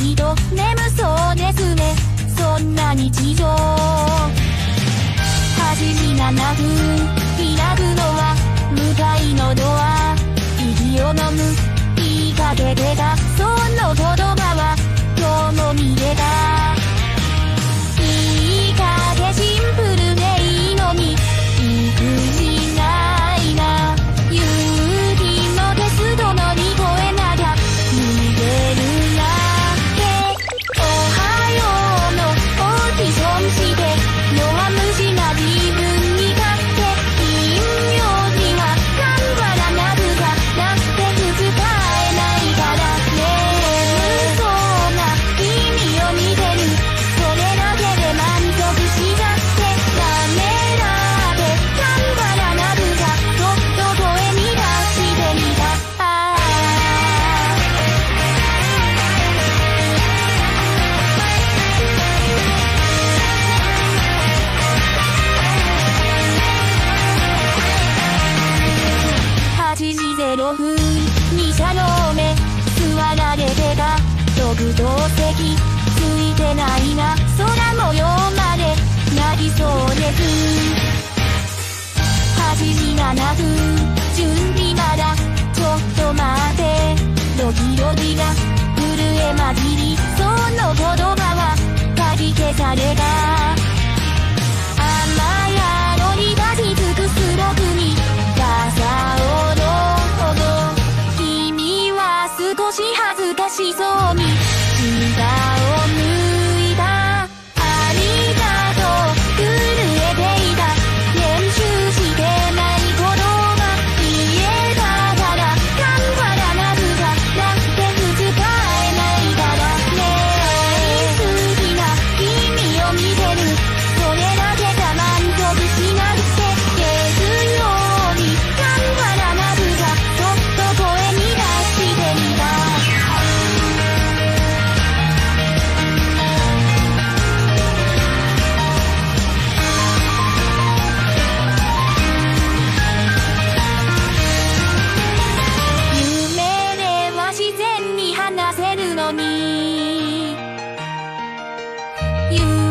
ひど眠そうですね。そんな日常。8時7分イラブいな空模様までなりそうです。8がなく。準備まだ。ちょっと待って。ドキドキが。震え混じり。その言葉は。かき消された。少し恥ずかしそうに。you.